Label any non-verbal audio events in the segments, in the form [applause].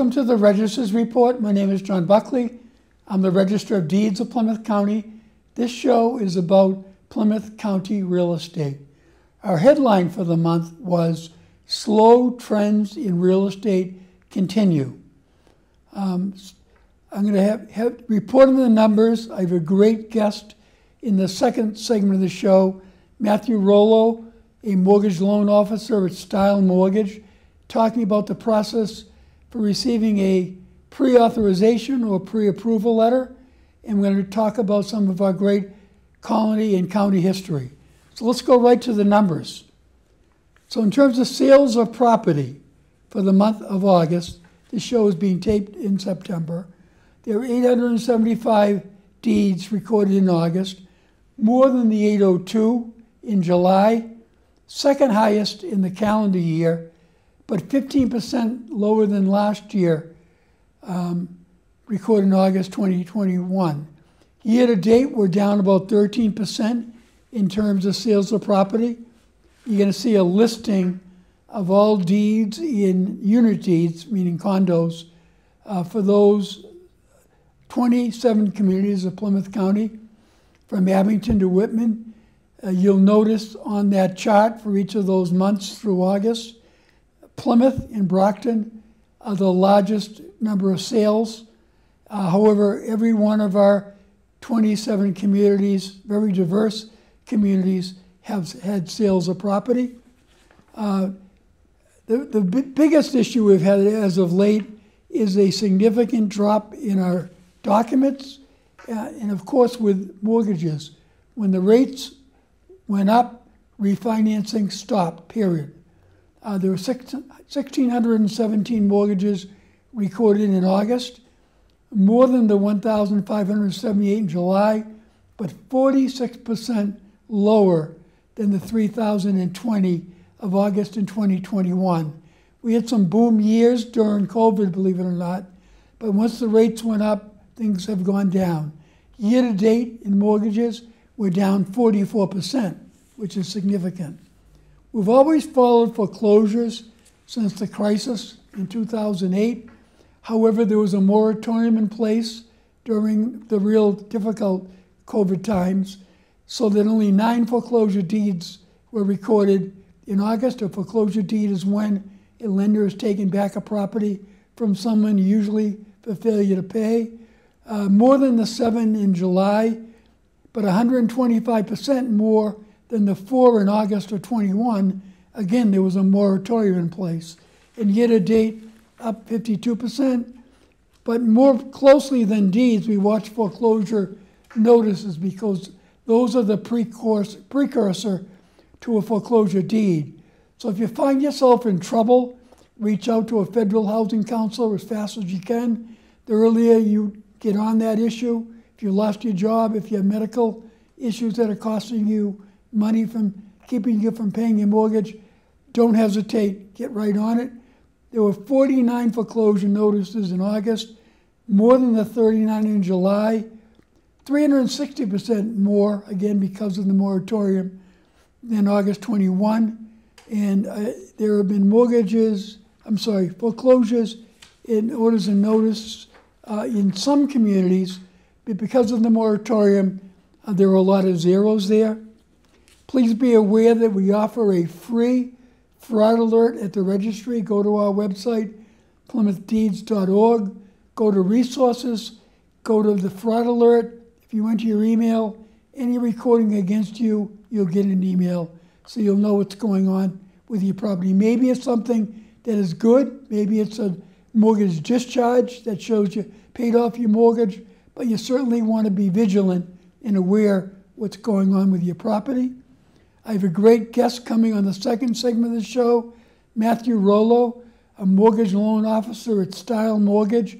Welcome to the Register's Report. My name is John Buckley. I'm the Register of Deeds of Plymouth County. This show is about Plymouth County real estate. Our headline for the month was Slow Trends in Real Estate Continue. Um, I'm going to have, have reporting the numbers. I have a great guest in the second segment of the show, Matthew Rollo, a mortgage loan officer at Style Mortgage, talking about the process for receiving a pre authorization or pre approval letter. And we're going to talk about some of our great colony and county history. So let's go right to the numbers. So, in terms of sales of property for the month of August, this show is being taped in September. There are 875 deeds recorded in August, more than the 802 in July, second highest in the calendar year, but 15% lower than last year, um, recorded in August 2021. Year to date, we're down about 13% in terms of sales of property. You're going to see a listing of all deeds in unit deeds, meaning condos, uh, for those 27 communities of Plymouth County, from Abington to Whitman. Uh, you'll notice on that chart for each of those months through August, Plymouth and Brockton are the largest number of sales. Uh, however, every one of our 27 communities, very diverse communities, have had sales of property. Uh, the, the biggest issue we've had as of late is a significant drop in our documents uh, and, of course, with mortgages. When the rates went up, refinancing stopped, period. Uh, there were 1,617 mortgages recorded in August, more than the 1,578 in July, but 46% lower than the 3,020 of August in 2021. We had some boom years during COVID, believe it or not, but once the rates went up, things have gone down. Year to date in mortgages, we're down 44%, which is significant. We've always followed foreclosures since the crisis in 2008. However, there was a moratorium in place during the real difficult COVID times, so that only nine foreclosure deeds were recorded in August. A foreclosure deed is when a lender is taking back a property from someone, usually for failure to pay. Uh, more than the seven in July, but 125% more than the four in August of 21, again, there was a moratorium in place. And year to date, up 52%. But more closely than deeds, we watch foreclosure notices because those are the precursor to a foreclosure deed. So if you find yourself in trouble, reach out to a federal housing counselor as fast as you can. The earlier you get on that issue, if you lost your job, if you have medical issues that are costing you money from keeping you from paying your mortgage, don't hesitate, get right on it. There were 49 foreclosure notices in August, more than the 39 in July, 360% more, again, because of the moratorium, than August 21. And uh, there have been mortgages, I'm sorry, foreclosures in orders and notice uh, in some communities, but because of the moratorium, uh, there are a lot of zeros there. Please be aware that we offer a free fraud alert at the registry. Go to our website, plymouthdeeds.org, go to resources, go to the fraud alert. If you enter your email, any recording against you, you'll get an email so you'll know what's going on with your property. Maybe it's something that is good, maybe it's a mortgage discharge that shows you paid off your mortgage, but you certainly want to be vigilant and aware what's going on with your property. I have a great guest coming on the second segment of the show, Matthew Rollo, a mortgage loan officer at Style Mortgage.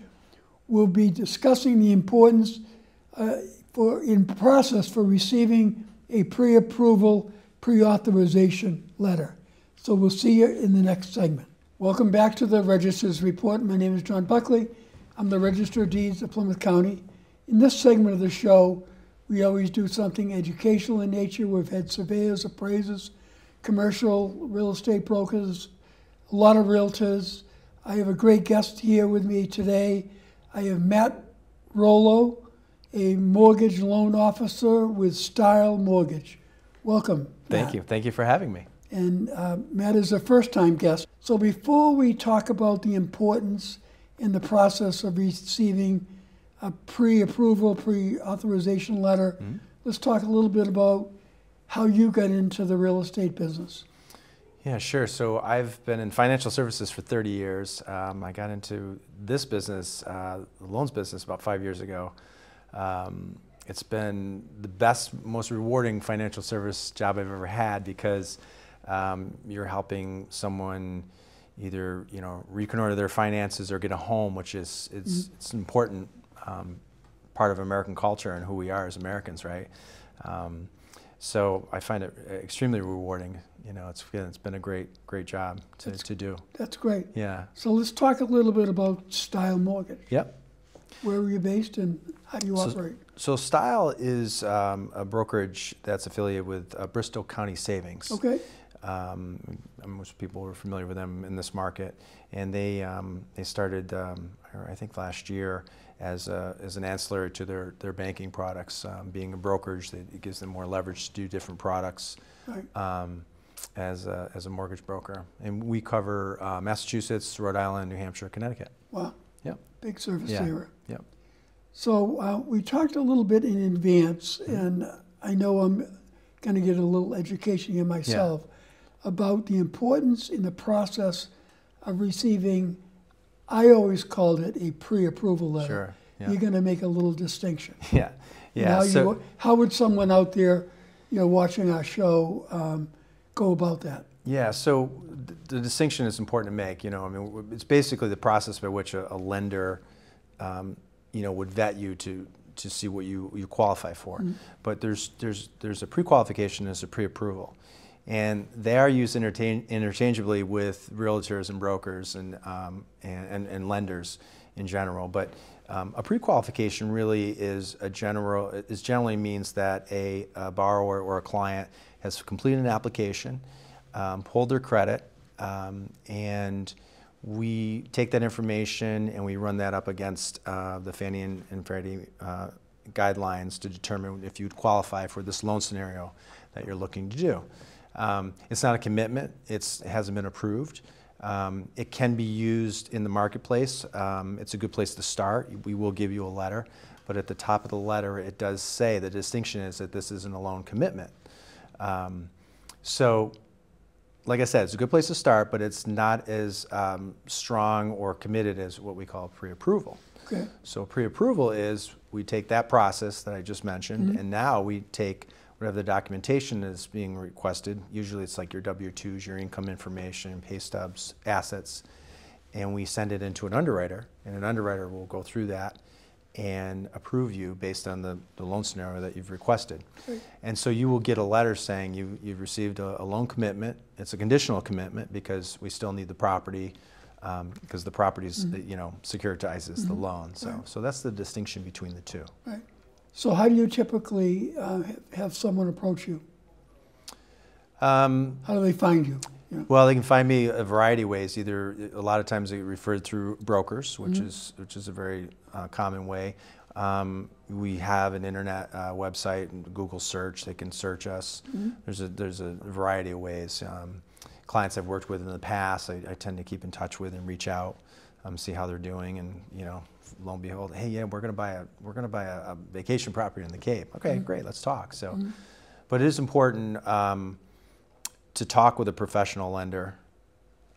We'll be discussing the importance uh, for in process for receiving a pre-approval, pre-authorization letter. So we'll see you in the next segment. Welcome back to the Register's Report. My name is John Buckley. I'm the Register of Deeds of Plymouth County. In this segment of the show, we always do something educational in nature. We've had surveyors, appraisers, commercial real estate brokers, a lot of realtors, I have a great guest here with me today. I have Matt Rollo, a mortgage loan officer with Style Mortgage. Welcome. Thank Matt. you. Thank you for having me. And uh, Matt is a first time guest. So before we talk about the importance in the process of receiving a pre approval, pre authorization letter, let's talk a little bit about how you got into the real estate business. Yeah, sure. So I've been in financial services for 30 years. Um, I got into this business, uh, the loans business, about five years ago. Um, it's been the best, most rewarding financial service job I've ever had because um, you're helping someone either you know reconnoiter their finances or get a home, which is it's, it's an important um, part of American culture and who we are as Americans, right? Um, so I find it extremely rewarding. You know, it's it's been a great great job to, to do. That's great. Yeah. So let's talk a little bit about Style Mortgage. Yep. Where are you based and how do you So- operate? So Style is um, a brokerage that's affiliated with uh, Bristol County Savings. Okay. Um, most people are familiar with them in this market, and they um, they started um, I think last year as a, as an ancillary to their their banking products. Um, being a brokerage, that it gives them more leverage to do different products. Right. um, as a, as a mortgage broker. And we cover uh, Massachusetts, Rhode Island, New Hampshire, Connecticut. Wow. Yep. Big service Yeah. area. Yep. So uh, we talked a little bit in advance, Mm-hmm. and I know I'm going to get a little education here myself about the importance in the process of receiving. I always called it a pre-approval letter. Sure. Yeah. You're going to make a little distinction. [laughs] Yeah. Yeah. How, so, you, how would someone out there, you know, watching our show, um, go about that? yeah. So th- the distinction is important to make. You know, I mean, it's basically the process by which a, a lender, um, you know, would vet you to to see what you, you qualify for. But there's there's there's a pre-qualification and there's a pre-approval. And they are used interchange- interchangeably with realtors and brokers and, um, and, and, and lenders in general. But um, a pre-qualification really is a general is generally means that a, a borrower or a client has completed an application, um, pulled their credit, um, and we take that information and we run that up against uh, the Fannie and, and Freddie uh, guidelines to determine if you'd qualify for this loan scenario that you're looking to do. Um, it's not a commitment. It's, it hasn't been approved. Um, it can be used in the marketplace. Um, it's a good place to start. We will give you a letter, but at the top of the letter, it does say the distinction is that this isn't a loan commitment. Um, so, like I said, it's a good place to start, but it's not as um, strong or committed as what we call pre-approval. Okay. So pre-approval is we take that process that I just mentioned, and now we take whatever the documentation is being requested. Usually, it's like your W-2s, your income information, pay stubs, assets, and we send it into an underwriter, and an underwriter will go through that and approve you based on the, the loan scenario that you've requested. Great. And so you will get a letter saying you, you've received a, a loan commitment. It's a conditional commitment because we still need the property um, because the property is, mm-hmm. you know, securitizes the mm-hmm. loan. So, so that's the distinction between the two. Right. So how do you typically uh, have someone approach you? Um, How do they find you? Yeah. Well, they can find me a variety of ways. Either a lot of times they get referred through brokers, which is which is a very uh, common way. Um, we have an internet uh, website and Google search. They can search us. There's a there's a variety of ways. Um, clients I've worked with in the past, I, I tend to keep in touch with and reach out, um, see how they're doing, and you know, lo and behold, hey, yeah, we're gonna buy a we're gonna buy a, a vacation property in the Cape. Okay, great, let's talk. So, but it is important. Um, to talk with a professional lender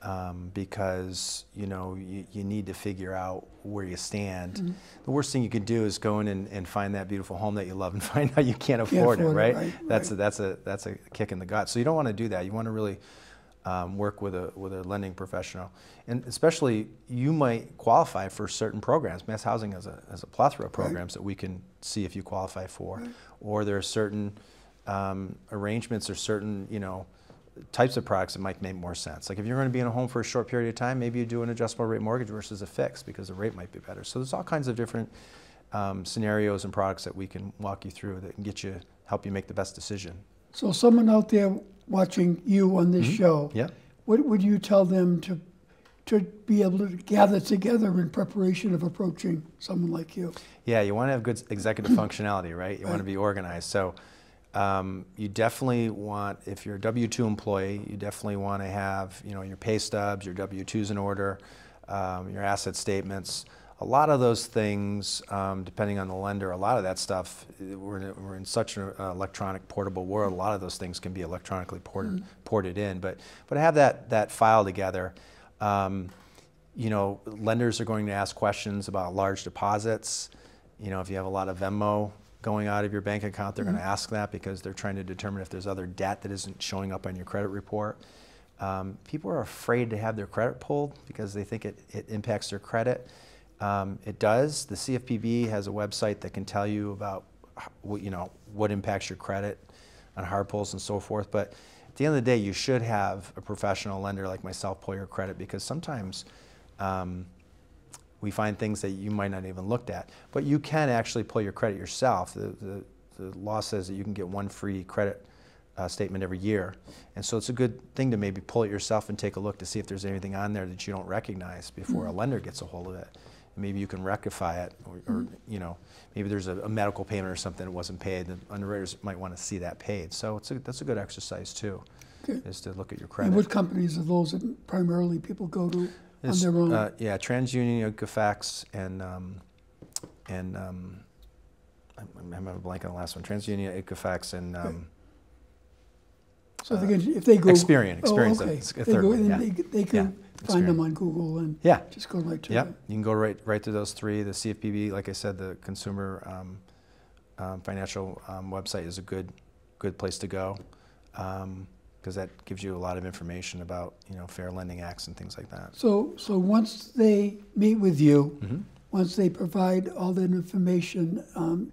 um, because you know you, you need to figure out where you stand. The worst thing you could do is go in and, and find that beautiful home that you love and [laughs] find out you can't afford, it, afford it, right? right, That's right. A, that's a that's a kick in the gut. So you don't want to do that. You want to really um, work with a with a lending professional, and especially you might qualify for certain programs. Mass Housing has a has a plethora of programs that we can see if you qualify for, or there are certain um, arrangements or certain you know types of products that might make more sense. Like if you're going to be in a home for a short period of time, maybe you do an adjustable rate mortgage versus a fixed because the rate might be better. So there's all kinds of different um, scenarios and products that we can walk you through that can get you help you make the best decision. So someone out there watching you on this show, Yeah. what would you tell them to to be able to gather together in preparation of approaching someone like you. Yeah, you want to have good executive [clears throat] functionality, right? You want to be organized. So um, you definitely want, if you're a W-2 employee, you definitely want to have, you know, your pay stubs, your W-2s in order, um, your asset statements. A lot of those things, um, depending on the lender, a lot of that stuff, we're in, we're in such an uh, electronic portable world, a lot of those things can be electronically ported, mm. ported in. But, but have that, that file together. Um, you know, lenders are going to ask questions about large deposits. You know, if you have a lot of Venmo going out of your bank account, they're mm-hmm. going to ask that because they're trying to determine if there's other debt that isn't showing up on your credit report. Um, people are afraid to have their credit pulled because they think it, it impacts their credit. Um, it does. The CFPB has a website that can tell you about what, you know, what impacts your credit on hard pulls and so forth. But at the end of the day, you should have a professional lender like myself pull your credit because sometimes um, we find things that you might not even looked at. But you can actually pull your credit yourself. The, the, the law says that you can get one free credit uh, statement every year. And so it's a good thing to maybe pull it yourself and take a look to see if there's anything on there that you don't recognize before mm-hmm. a lender gets a hold of it. Maybe you can rectify it, or, or mm-hmm. you know, maybe there's a, a, medical payment or something that wasn't paid. The underwriters might want to see that paid. So it's a, that's a good exercise too, okay. is to look at your credit. And what companies are those that primarily people go to? on their own? Uh, yeah, TransUnion, Equifax, and um, and um, I'm, I'm having a blank on the last one. TransUnion, Equifax, and um, so they can, if they go Experian, Experian, oh, okay. a they go. Yeah. They, they can yeah. find them on Google and yeah. just go right to yep. it. You can go right right to those three. The CFPB, like I said, the consumer um, um, financial um, website is a good good place to go. Um, because that gives you a lot of information about you know fair lending acts and things like that. So, so once they meet with you, mm-hmm. once they provide all that information, um,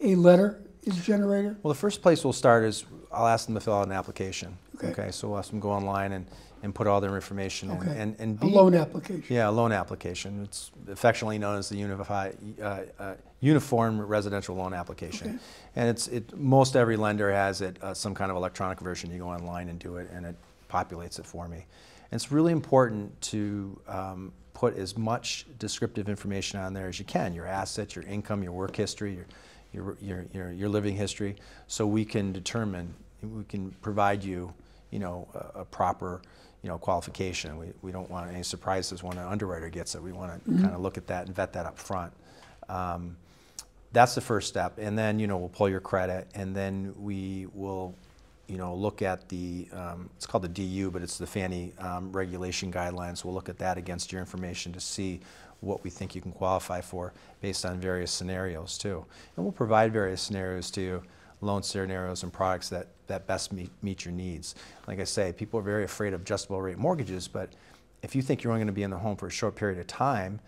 a letter is generated. Well, the first place we'll start is I'll ask them to fill out an application. Okay. okay so we'll ask them to go online and and put all their information okay. in. And, and be, a loan application. Yeah, a loan application. It's affectionately known as the Unified, uh, uh, Uniform Residential Loan Application. Okay. And it's it, most every lender has it, uh, some kind of electronic version. You go online and do it, and it populates it for me. And it's really important to um, put as much descriptive information on there as you can, your assets, your income, your work history, your, your, your, your, your living history, so we can determine, we can provide you, you know, a, a proper you know, qualification. We, we don't want any surprises when an underwriter gets it. We want to mm-hmm. kind of look at that and vet that up front. Um, that's the first step. And then, you know, we'll pull your credit and then we will, you know, look at the, um, it's called the DU, but it's the Fannie um, regulation guidelines. We'll look at that against your information to see what we think you can qualify for based on various scenarios too. And we'll provide various scenarios to you loan scenarios and products that, that best meet, meet your needs. Like I say, people are very afraid of adjustable rate mortgages, but if you think you're only going to be in the home for a short period of time,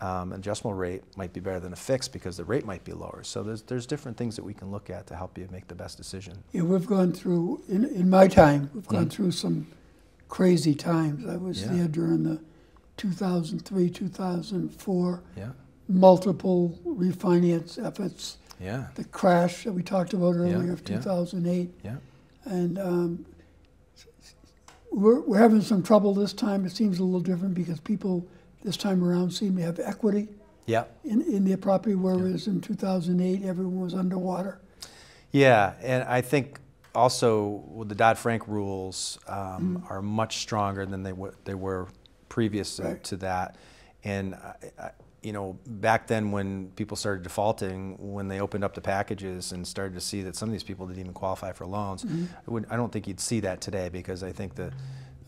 um, adjustable rate might be better than a fixed because the rate might be lower. So there's, there's different things that we can look at to help you make the best decision. Yeah, we've gone through, in, in my time, we've gone mm-hmm. through some crazy times. I was yeah. there during the 2003, 2004, yeah. multiple refinance efforts yeah. the crash that we talked about earlier yeah, of 2008. Yeah. And um, we're, we're having some trouble this time. It seems a little different because people this time around seem to have equity yeah. in, in their property, whereas yeah. in 2008 everyone was underwater. Yeah, and I think also the Dodd Frank rules um, mm. are much stronger than they, w- they were previous right. to that. And I, I, you know, back then when people started defaulting, when they opened up the packages and started to see that some of these people didn't even qualify for loans, mm-hmm. I, would, I don't think you'd see that today because I think the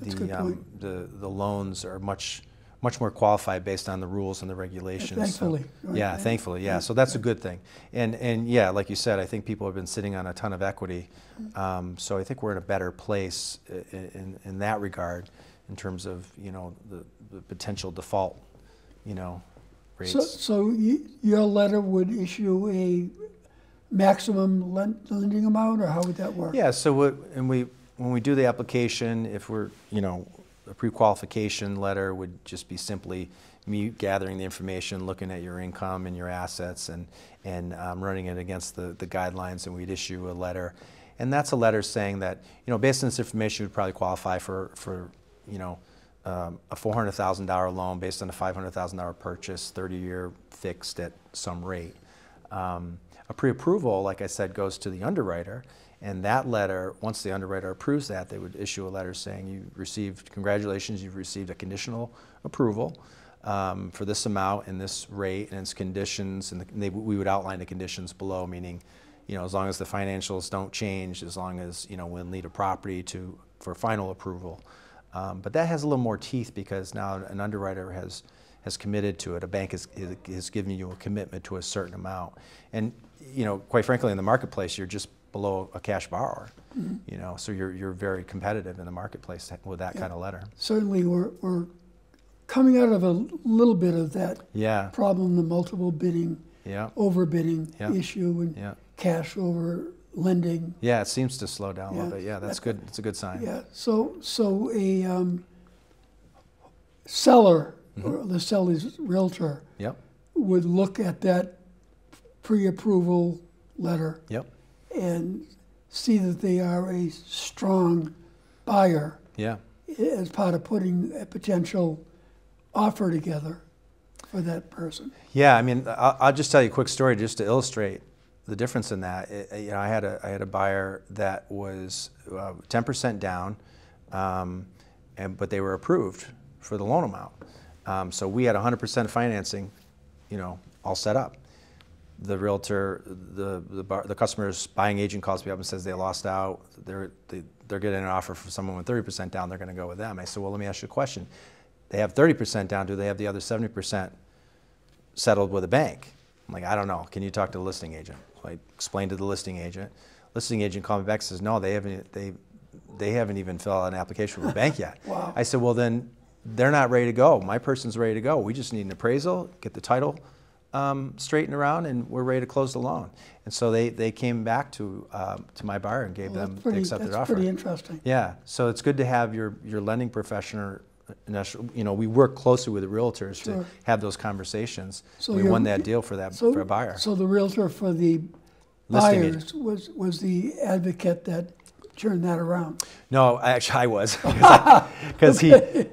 the, um, the the loans are much much more qualified based on the rules and the regulations. Yeah, thankfully. So, right. Yeah, thankfully, yeah. So that's a good thing. And and yeah, like you said, I think people have been sitting on a ton of equity. Mm-hmm. Um, so I think we're in a better place in, in, in that regard in terms of you know the, the potential default, you know, rates. So, so your letter would issue a maximum lending amount, or how would that work? Yeah, so what, and we, when we do the application, if we're, you know, a pre-qualification letter would just be simply me gathering the information, looking at your income and your assets, and and um, running it against the, the guidelines, and we'd issue a letter, and that's a letter saying that you know based on this information, you would probably qualify for for you know um, a $400,000 loan based on a $500,000 purchase, 30-year fixed at some rate. Um, a pre-approval, like I said, goes to the underwriter, and that letter, once the underwriter approves that, they would issue a letter saying you received, congratulations, you've received a conditional approval um, for this amount and this rate and its conditions, and, the, and they, we would outline the conditions below, meaning, you know, as long as the financials don't change, as long as you know we'll need a property to for final approval. Um, but that has a little more teeth because now an underwriter has has committed to it. A bank is, is giving you a commitment to a certain amount, and you know, quite frankly, in the marketplace, you're just below a cash borrower. Mm -hmm. You know, so you're you're very competitive in the marketplace with that yeah. kind of letter. Certainly, we're we're coming out of a little bit of that yeah. problem, the multiple bidding, yeah. overbidding yeah. issue, and yeah. cash over lending. Yeah, it seems to slow down a little bit. Yeah, that's good. It's a good sign. Yeah. So so a um, seller mm -hmm. or the seller's realtor yep. would look at that pre-approval letter yep. and see that they are a strong buyer. Yeah. As part of putting a potential offer together for that person. Yeah, I mean, I'll, I'll, just tell you a quick story just to illustrate the difference in that. It, you know, I had a I had a buyer that was uh, ten uh, percent down, um, and but they were approved for the loan amount. Um, so we had 100% financing, you know, all set up. The realtor, the the, bar, the customer's buying agent calls me up and says they lost out. They're they, they're getting an offer from someone with 30% down. They're going to go with them. I said, well, let me ask you a question they have 30% down, do they have the other 70% settled with a bank? I'm like, I don't know. Can you talk to the listing agent? So I explained to the listing agent. Listing agent called me back and says, no, they haven't, they, they haven't even filled out an application with the bank yet. [laughs] wow. I said, well, then they're not ready to go. My person's ready to go. We just need an appraisal, get the title um, straightened around, and we're ready to close the loan. And so they, they came back to, um, to my buyer and gave well, them pretty, the accepted that's offer. pretty interesting. Yeah, so it's good to have your, your lending professional you know, we work closely with the realtors sure. to have those conversations. So we won that deal for that so, for a buyer. So the realtor for the Listing buyers agent. was was the advocate that turned that around. No, actually I was [laughs] [laughs] because okay. he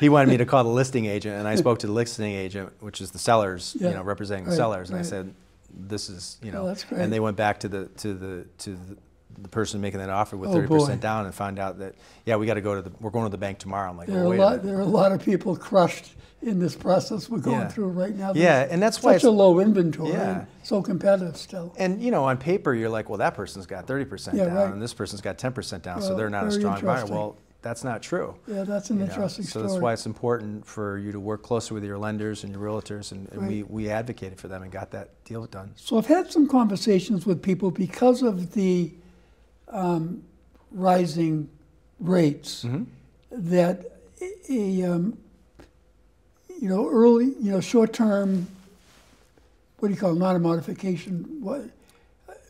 he wanted me to call the listing agent, and I spoke to the listing agent, which is the sellers, yeah. you know, representing the right, sellers, and right. I said, "This is, you oh, know," oh, that's great. and they went back to the to the to the the person making that offer with 30% down and find out that, yeah, we got to go to the, we're going to the bank tomorrow. I'm like, there, oh, are, a lot, there are a lot of people crushed in this process we're going yeah. through right now. There's yeah, and that's such why such a low inventory. Yeah. so competitive still. And you know, on paper, you're like, well, that person's got 30% yeah, down, right. and this person's got 10% down, well, so they're not a strong buyer. Well, that's not true. Yeah, that's an you interesting know? story. So that's why it's important for you to work closely with your lenders and your realtors, and, and right. we, we advocated for them and got that deal done. So I've had some conversations with people because of the um, rising rates mm-hmm. that a, um, you know early you know short term what do you call it, not a modification what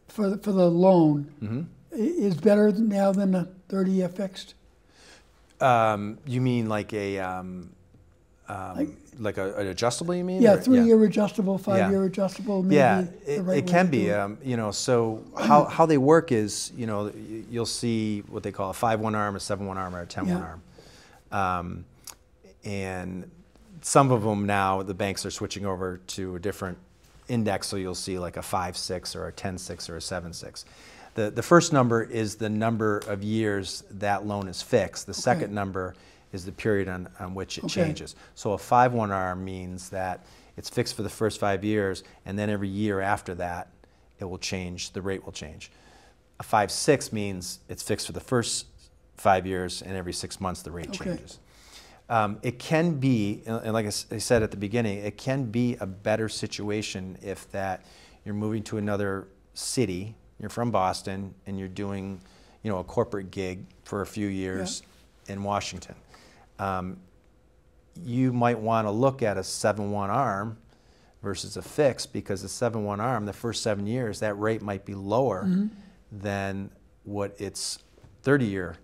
for the, for the loan mm-hmm. is better now than a 30 year fixed um, you mean like a um, um, like, like a, an adjustable, you mean? Yeah, three-year yeah. adjustable, five-year yeah. adjustable. Maybe yeah, it, right it can be. Um, you know, so how, how they work is, you know, you'll see what they call a five-one arm, a seven-one arm, or a ten-one yeah. arm, um, and some of them now the banks are switching over to a different index, so you'll see like a five-six or a ten-six or a seven-six. The the first number is the number of years that loan is fixed. The okay. second number is the period on, on which it okay. changes. So a 5-1R means that it's fixed for the first five years, and then every year after that, it will change, the rate will change. A 5-6 means it's fixed for the first five years, and every six months the rate okay. changes. Um, it can be, and like I said at the beginning, it can be a better situation if that you're moving to another city, you're from Boston, and you're doing, you know, a corporate gig for a few years yeah. in Washington um, you might want to look at a 7-1 arm versus a fixed because the 7-1 arm, the first seven years, that rate might be lower mm -hmm. than what its 30-year,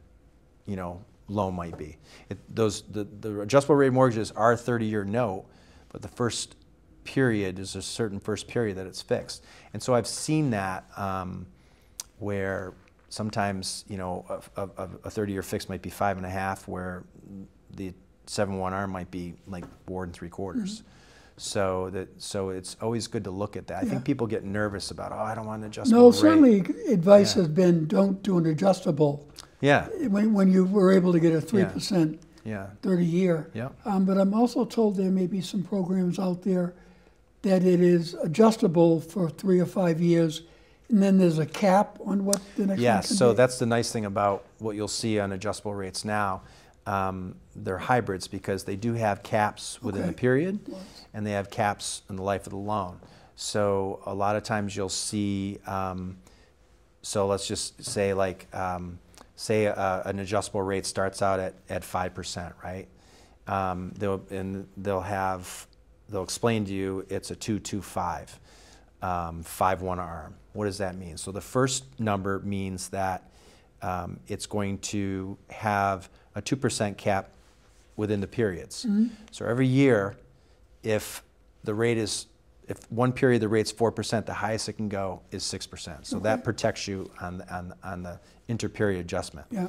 you know, loan might be. It, those the, the adjustable rate mortgages are 30-year note, but the first period is a certain first period that it's fixed. And so I've seen that um, where sometimes, you know, a, a, a 30-year fix might be five and a half, where the seven one R might be like four and three quarters. So that so it's always good to look at that. I. Yeah. think people get nervous about oh I don't want an adjustable No, rate. certainly advice Yeah. has been don't do an adjustable Yeah, when, when you were able to get a 3% yeah, 30 year. yeah. Um, but I'm also told there may be some programs out there that it is adjustable for three or five years, and then there's a cap on what the next Yeah, so be. that's the nice thing about what you'll see on adjustable rates now. Um, they're hybrids because they do have caps within the Okay. period, and they have caps in the life of the loan. So a lot of times you'll see. Um, so let's just say like um, say uh, an adjustable rate starts out at at five percent, right? Um, they'll and they'll have they'll explain to you it's a two two five, um, five one arm. What does that mean? So the first number means that um, it's going to have a two percent cap within the periods. So every year, if the rate is if one period the rate's four percent, the highest it can go is six percent. So that protects you on the, on, on the interperiod adjustment. Yeah,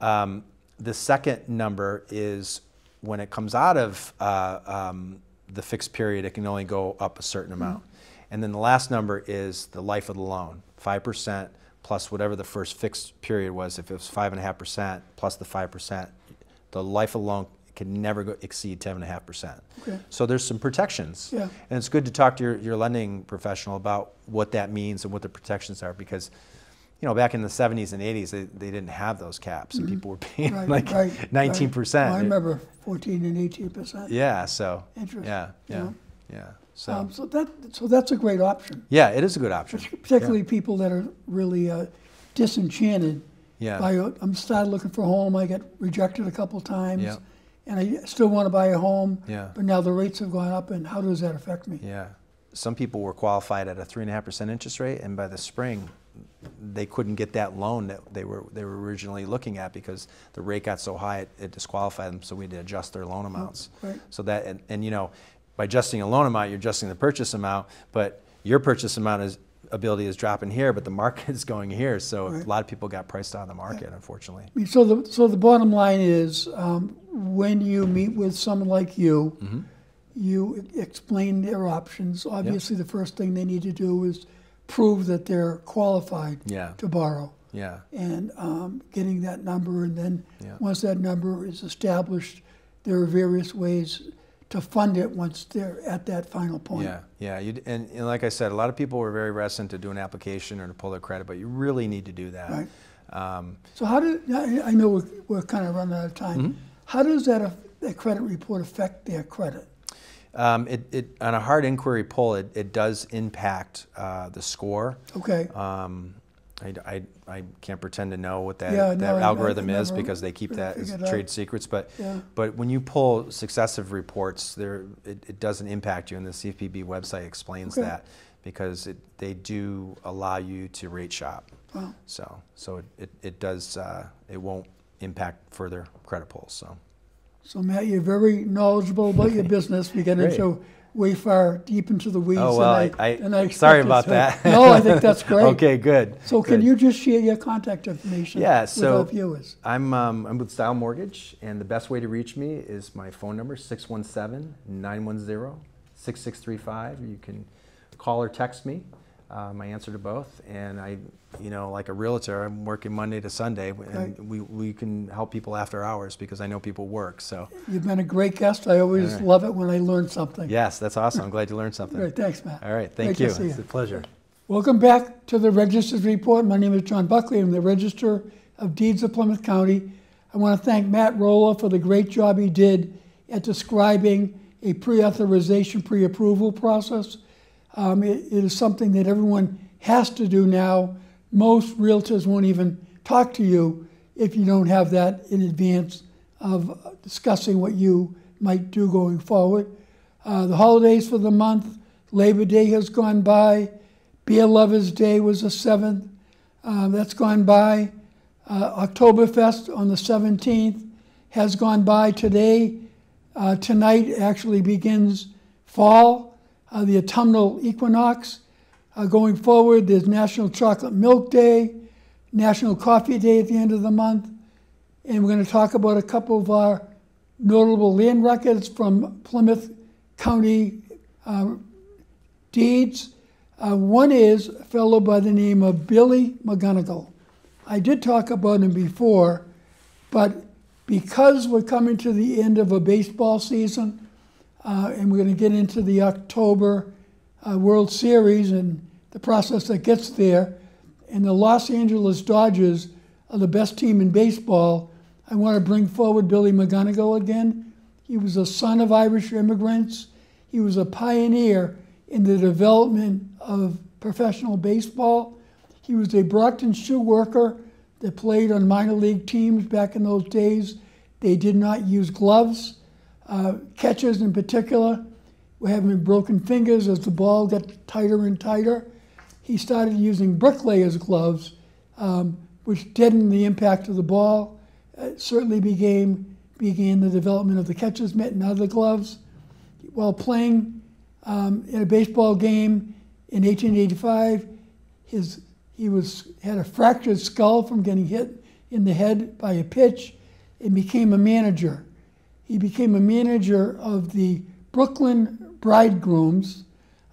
Um, the second number is when it comes out of uh, um, the fixed period, it can only go up a certain amount. And then the last number is the life of the loan, five percent plus whatever the first fixed period was. If it was five and a half percent plus the five percent, the life of loan can never go, exceed ten and a half percent. Okay. So there's some protections. Yeah. And it's good to talk to your, your lending professional about what that means and what the protections are because, you know, back in the 70s and 80s, they, they didn't have those caps and mm-hmm. people were paying right, like right, 19%. right. Well, I remember 14 and 18%. Yeah, so. Interest, Yeah, yeah, yeah. yeah. So, Um, so that so that's a great option, yeah, it is a good option. particularly people that are really uh, disenchanted Yeah. by a, I'm started looking for a home. I get rejected a couple times, Yeah. and I still want to buy a home. Yeah. But now the rates have gone up, and how does that affect me? Yeah. Some people were qualified at a 3.5% interest rate, and by the spring, they couldn't get that loan that they were, they were originally looking at because the rate got so high, it, it disqualified them, so we had to adjust their loan amounts. right. So that, and, and you know, by adjusting a loan amount, you're adjusting the purchase amount, but your purchase amount is, ability is dropping here, but the market [laughs] is going here, so Right. a lot of people got priced out of the market, unfortunately. So the so the bottom line is, um, when you meet with someone like you, Mm-hmm. you explain their options. Obviously, the first thing they need to do is prove that they're qualified Yeah. to borrow, Yeah, and um, getting that number, and then Yeah. once that number is established, there are various ways to fund it once they're at that final point. Yeah, yeah. You, and, and like I said, a lot of people were very reticent to do an application or to pull their credit, but you really need to do that. Right. Um, So how do I, I know we're, we're kind of running out of time. Mm-hmm. How does that that credit report affect their credit? um, it, it, on a hard inquiry pull, it, it does impact uh, the score. Okay. Um, I, I, I can't pretend to know what that, Yeah, that no, algorithm is because they keep that as figured out. trade secrets. But, Yeah. but when you pull successive reports, there, it, it doesn't impact you, and the CFPB website explains Okay. that because it, they do allow you to rate shop. Wow. So, so it, it, it does, uh, it won't impact further credit pulls, so. So Matt, you're very knowledgeable about your [laughs] business. We get into way far deep into the weeds. Oh, well, and I, I, and I sorry about that. No, I think that's [laughs] great. Okay, good. So can you just share your contact information Yeah, with so- our viewers? I'm, um, I'm with Style Mortgage, and the best way to reach me is my phone number, 617-910-6635. You can call or text me. Um, I answer to both, and I, you know, like a realtor, I'm working Monday to Sunday, and Right. we, we can help people after hours because I know people work, so. You've been a great guest. I always All right. love it when I learn something. Yes, that's awesome. I'm glad you learned [laughs] something. Great. Thanks, Matt. All right, thank Great you. to see It's you. a pleasure. Welcome back to the Register's Report. My name is John Buckley. I'm the Register of Deeds of Plymouth County. I want to thank Matt Rollo for the great job he did at describing a pre-authorization, pre-approval process. Um, it, it is something that everyone has to do now. Most realtors won't even talk to you if you don't have that in advance of discussing what you might do going forward. Uh, the holidays for the month, Labor Day has gone by. Beer Lovers Day was the 7th. Uh, that's gone by. Uh, Oktoberfest on the 17th has gone by today. Uh, tonight actually begins fall, uh, the autumnal equinox. Uh, going forward, there's National Chocolate Milk Day, National Coffee Day at the end of the month, and we're going to talk about a couple of our notable land records from Plymouth County uh, deeds. Uh, one is a fellow by the name of Billy McGunnigle. I did talk about him before, but because we're coming to the end of a baseball season, uh, and we're going to get into the October uh, World Series and the process that gets there, and the Los Angeles Dodgers are the best team in baseball, I want to bring forward Billy McGunnigle again. He was a son of Irish immigrants. He was a pioneer in the development of professional baseball. He was a Brockton shoe worker that played on minor league teams back in those days. They did not use gloves. Uh, catchers, in particular, were having broken fingers as the ball got tighter and tighter. He started using bricklayers' gloves, um, which deadened the impact of the ball. It certainly began, began the development of the catcher's mitt and other gloves. While playing um, in a baseball game in 1885, his, he was, had a fractured skull from getting hit in the head by a pitch and became a manager. He became a manager of the Brooklyn Bridegrooms.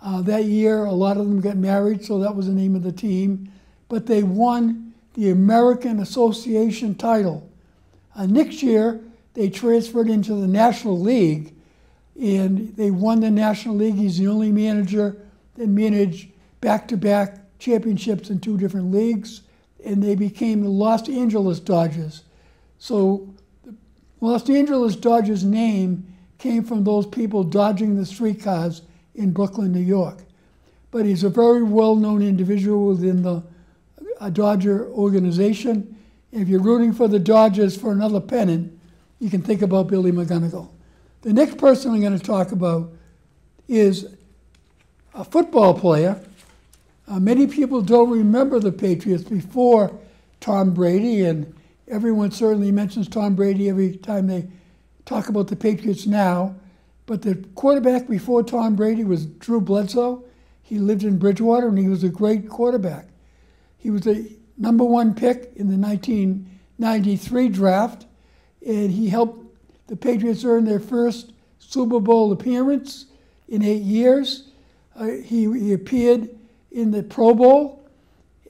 Uh, that year, a lot of them got married, so that was the name of the team. But they won the American Association title. Uh, next year, they transferred into the National League, and they won the National League. He's the only manager that managed back-to-back championships in two different leagues, and they became the Los Angeles Dodgers. So Los Angeles Dodgers name came from those people dodging the streetcars in Brooklyn, New York. But he's a very well-known individual within the uh, Dodger organization. If you're rooting for the Dodgers for another pennant, you can think about Billy McGunnigle. The next person I'm going to talk about is a football player. Uh, many people don't remember the Patriots before Tom Brady, and everyone certainly mentions Tom Brady every time they talk about the Patriots now. But the quarterback before Tom Brady was Drew Bledsoe. He lived in Bridgewater, and he was a great quarterback. He was the number one pick in the 1993 draft, and he helped the Patriots earn their first Super Bowl appearance in eight years. Uh, he, he appeared in the Pro Bowl.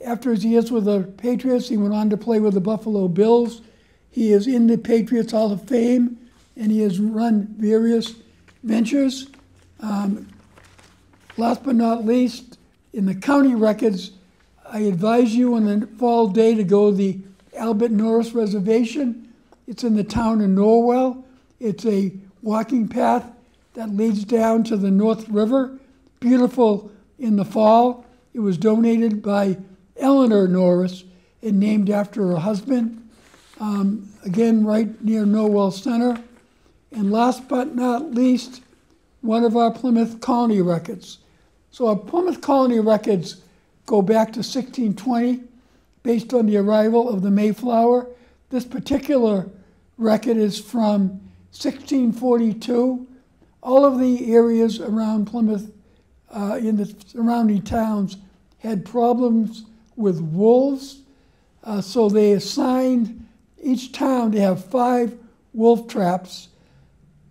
After his years with the Patriots, he went on to play with the Buffalo Bills. He is in the Patriots Hall of Fame, and he has run various ventures. Um, last but not least, in the county records, I advise you on a fall day to go to the Albert Norris Reservation. It's in the town of Norwell. It's a walking path that leads down to the North River. Beautiful in the fall. It was donated by Eleanor Norris and named after her husband. Um, again, right near Norwell Center. And last but not least, one of our Plymouth Colony records. So our Plymouth Colony records go back to 1620 based on the arrival of the Mayflower. This particular record is from 1642. All of the areas around Plymouth, uh, in the surrounding towns, had problems with wolves. Uh, so they assigned each town to have five wolf traps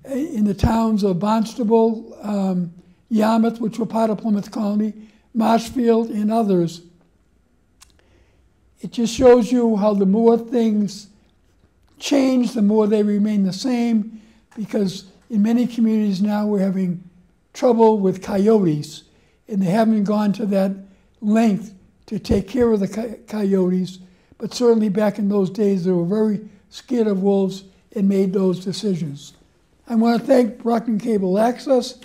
in the towns of Barnstable, um, Yarmouth, which were part of Plymouth Colony, Marshfield, and others. It just shows you how the more things change, the more they remain the same, because in many communities now we're having trouble with coyotes, and they haven't gone to that length to take care of the coyotes. But certainly back in those days, they were very scared of wolves and made those decisions. I want to thank Brockton Cable Access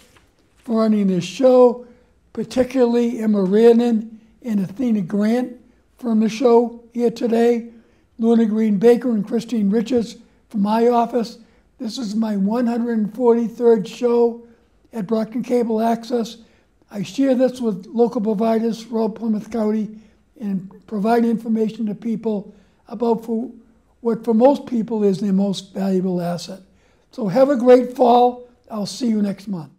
for running this show particularly Emma Reardon and Athena Grant from the show here today, Luna Green Baker and Christine Richards from my office. This is my 143rd show at Brockton Cable Access. I share this with local providers throughout Plymouth County and provide information to people about for what for most people is their most valuable asset. So have a great fall. I'll see you next month.